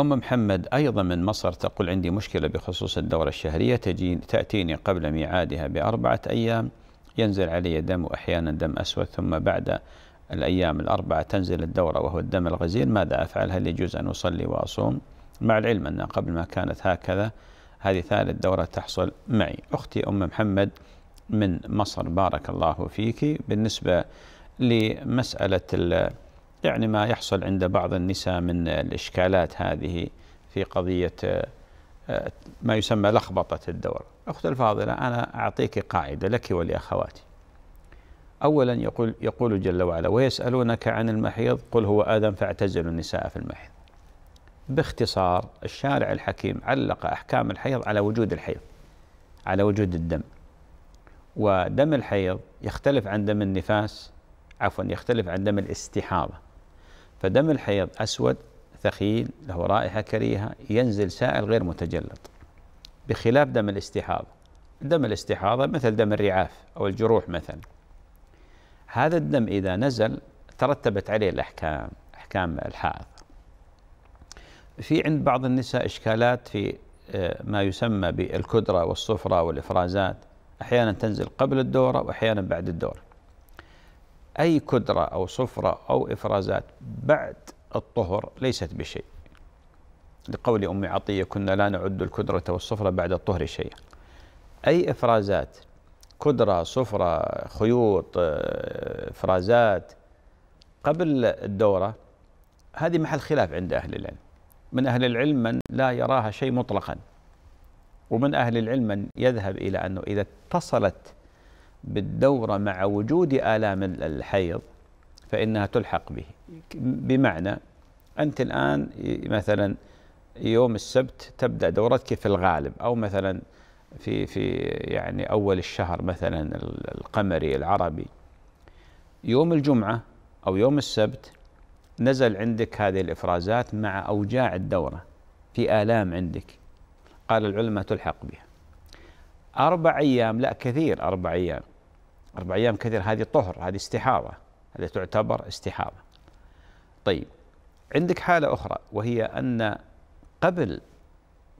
أم محمد أيضا من مصر تقول عندي مشكلة بخصوص الدورة الشهرية تأتيني قبل ميعادها بأربعة أيام. ينزل علي دم وأحيانا دم أسود ثم بعد الأيام الأربعة تنزل الدورة وهو الدم الغزير. ماذا أفعل؟ هل يجوز أن أصلي وأصوم؟ مع العلم أن قبل ما كانت هكذا هذه ثالث دورة تحصل معي. أختي أم محمد من مصر بارك الله فيك. بالنسبة لمسألة يعني ما يحصل عند بعض النساء من الإشكالات هذه في قضية آه، ما يسمى لخبطة الدور. أخت الفاضلة أنا أعطيك قاعدة لك ولأخواتي. أولا يقول يقول جل وعلا ويسألونك عن المحيض قل هو آدم فاعتزلوا النساء في المحيض. باختصار الشارع الحكيم علق أحكام الحيض على وجود الحيض على وجود الدم. ودم الحيض يختلف عن دم النفاس عفوا يختلف عن دم الاستحاضة. فدم الحيض أسود ثخين له رائحة كريهة ينزل سائل غير متجلط بخلاف دم الاستحاضة دم الاستحاضة مثل دم الرعاف أو الجروح مثلا. هذا الدم إذا نزل ترتبت عليه الأحكام أحكام الحائض. في عند بعض النساء إشكالات في آه، ما يسمى بالكدرة والصفرة والإفرازات. أحيانا تنزل قبل الدورة وأحيانا بعد الدورة. أي كدرة أو صفرة أو إفرازات بعد الطهر ليست بشيء. لقول أم عطية كنا لا نعد الكدرة والصفرة بعد الطهر شيئا. أي إفرازات كدرة صفرة خيوط آه، إفرازات قبل الدورة هذه محل خلاف عند أهل العلم. من أهل العلم من لا يراها شيء مطلقا ومن أهل العلم من يذهب إلى أنه إذا اتصلت بالدورة مع وجود آلام الحيض فإنها تلحق به. بمعنى أنت الآن مثلا يوم السبت تبدأ دورتك في الغالب أو مثلا في في يعني أول الشهر مثلا القمري العربي. يوم الجمعة أو يوم السبت نزل عندك هذه الإفرازات مع أوجاع الدورة في آلام عندك. قال العلماء تلحق بها. أربع أيام لا كثير أربع أيام. أربع أيام كثير هذه طهر هذه استحاضة هذه تعتبر استحاضة. طيب عندك حالة أخرى وهي أن قبل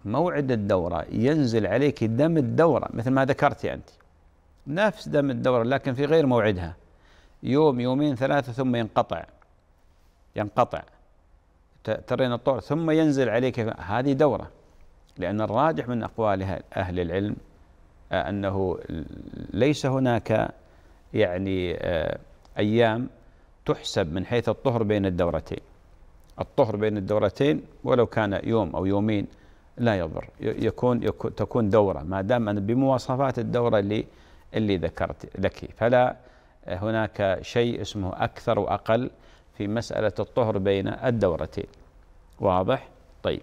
موعد الدورة ينزل عليك دم الدورة مثل ما ذكرتي أنت. نفس دم الدورة لكن في غير موعدها. يوم يومين ثلاثة ثم ينقطع. ينقطع. ترين الطهر ثم ينزل عليك هذه دورة. لأن الراجح من أقوال أهل العلم آه، أنه ليس هناك يعني آه، أيام تحسب من حيث الطهر بين الدورتين. الطهر بين الدورتين ولو كان يوم أو يومين لا يضر. يكون, يكون تكون دورة ما دام أن بمواصفات الدورة اللي اللي ذكرت لك. فلا هناك شيء اسمه أكثر وأقل في مسألة الطهر بين الدورتين. واضح؟ طيب.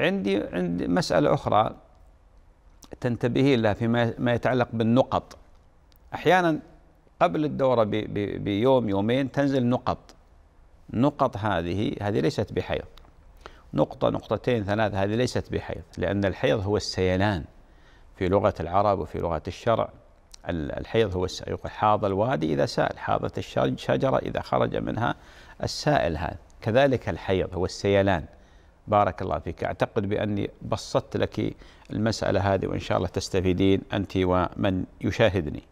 عندي عندي مسألة أخرى تنتبهين لها فيما يتعلق بالنقط. أحيانا قبل الدورة بيوم يومين تنزل نقط. نقط هذه هذه ليست بحيض. نقطة نقطتين ثلاث هذه ليست بحيض لأن الحيض هو السيلان في لغة العرب وفي لغة الشرع. الحيض هو حاض الوادي إذا سأل حاضت الشجرة إذا خرج منها السائل هذا. كذلك الحيض هو السيلان. بارك الله فيك. أعتقد بأني بسطت لك المسألة هذه وإن شاء الله تستفيدين أنت ومن يشاهدني.